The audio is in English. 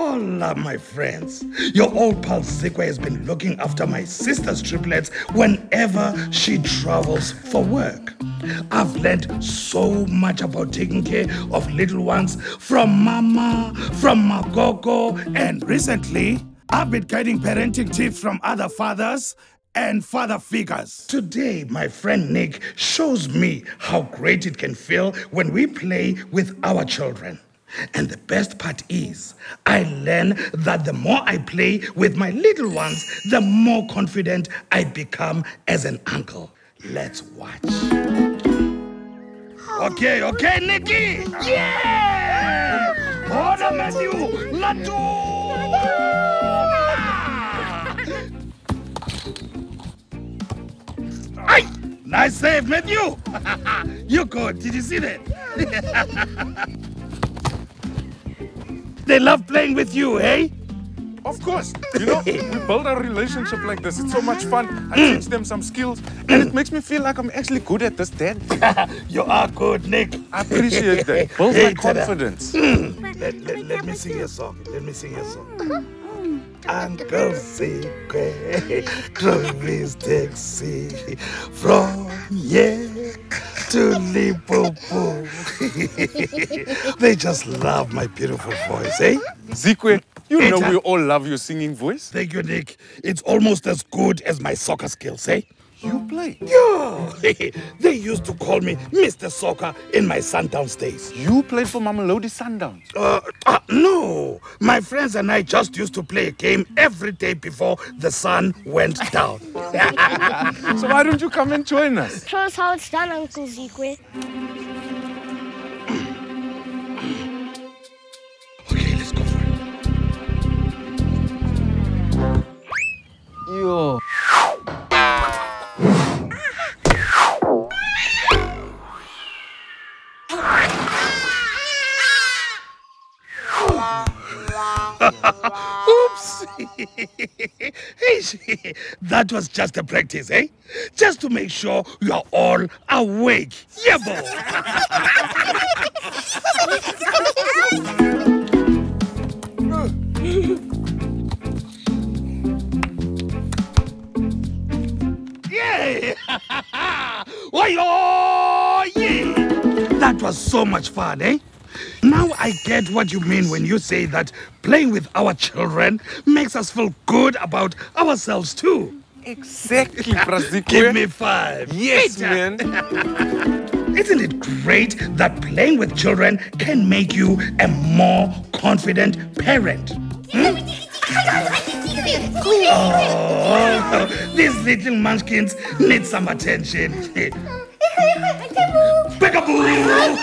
Hola, my friends. Your old pal Zikwe has been looking after my sister's triplets whenever she travels for work. I've learned so much about taking care of little ones from Mama, from Magogo, and recently, I've been getting parenting tips from other fathers and father figures. Today, my friend Nick shows me how great it can feel when we play with our children. And the best part is, I learn that the more I play with my little ones, the more confident I become as an uncle. Let's watch. Oh. Okay, okay, Nikki! Yeah! Order Matthew! Latu! Nice save, Matthew! you good. Did you see that? they love playing with you, hey? Of course. You know, we build a relationship like this. It's so much fun. I mm. teach them some skills, and it makes me feel like I'm actually good at this, Dad. you are good, Nick. I appreciate that. Build my Hey, Tada. confidence. Mm. Let, let, let me sing a song. Let me sing a song. Uncle Secret drove his taxi from here to Limpopo. they just love my beautiful voice, eh? Zikwe, you Hey, know we all love your singing voice. Thank you, Nick. It's almost as good as my soccer skills, eh? You play. Yeah. they used to call me Mr. Soccer in my Sundowns days. You played for Mamelodi Sundowns. Uh, uh, no, my friends and I just used to play a game every day before the sun went down. So why don't you come and join us? Show us how it's done, Uncle Zikwe. Oops! Hey, that was just a practice, eh? Just to make sure you are all awake. Yeah, boy. Yeah! Why-oh! Yeah! That was so much fun, eh? Now I get what you mean when you say that playing with our children makes us feel good about ourselves too. Exactly, Brazikwe. Give me five. Yes, Hey, man. Isn't it great that playing with children can make you a more confident parent? Hmm? Oh, these little munchkins need some attention. Peekaboo!